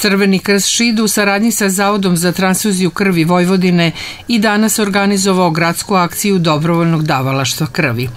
Crveni krst Šid u saradnji sa Zavodom za transfuziju krvi Vojvodine i danas organizovao gradsku akciju dobrovoljnog davalaštva krvi.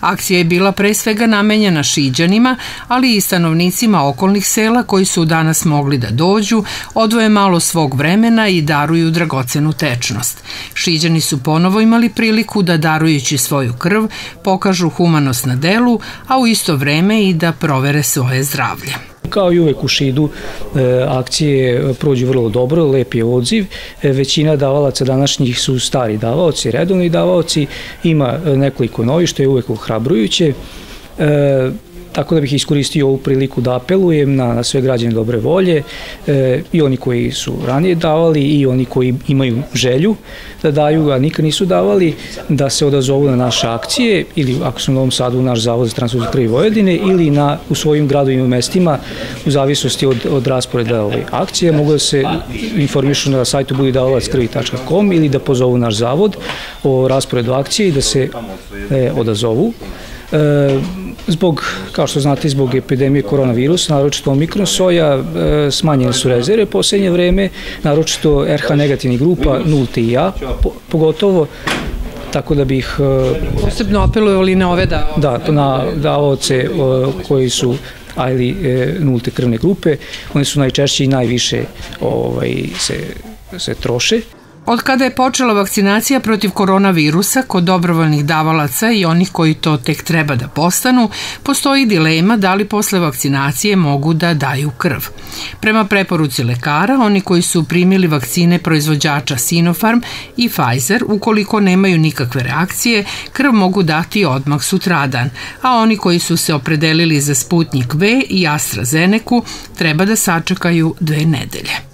Akcija je bila pre svega namenjena Šiđanima, ali i stanovnicima okolnih sela koji su danas mogli da dođu, odvoje malo svog vremena i daruju dragocenu tečnost. Šiđani su ponovo imali priliku da darujući svoju krv pokažu humanost na delu, a u isto vreme i da provere svoje zdravlje. Kao i uvek u Šidu e, akcije prođu vrlo dobro, lep je odziv. E, većina davalaca današnjih su stari davaoci, redovni davaoci, ima nekoliko novi što je uvek ohrabrujuće. Tako da bih iskoristio ovu priliku da apelujem na, na sve građane dobre volje e, i oni koji su ranije davali i oni koji imaju želju da daju, a nikad nisu davali, da se odazovu na naše akcije ili ako su u Novom Sadu naš zavod za transfuziju krvi Vojvodine ili na, u svojim gradovima i mestima u zavisnosti od, od rasporeda ove akcije mogu da se informišu na sajtu budidavalac.krvi.com ili da pozovu naš zavod o rasporedu akcije i da se e, odazovu. E, Zbog, kao što znate, zbog epidemije koronavirusa, naročito omikron soja, e, smanjene su rezerve poslednje vreme, naročito RH negativnih grupa, nulte i A, pogotovo tako da bih... E, Posebno apelujali na ove da... Da, na davaoce koji su ali e, nulte krvne grupe, one su najčešće i najviše ovaj, se, se troše. Od kada je počela vakcinacija protiv koronavirusa kod dobrovoljnih davalaca i onih koji to tek treba da postanu, postoji dilema da li posle vakcinacije mogu da daju krv. Prema preporuci lekara, oni koji su primili vakcine proizvođača Sinopharm i Pfizer, ukoliko nemaju nikakve reakcije, krv mogu dati odmah sutradan, a oni koji su se opredelili za Sputnik V i AstraZeneca treba da sačekaju dve nedelje.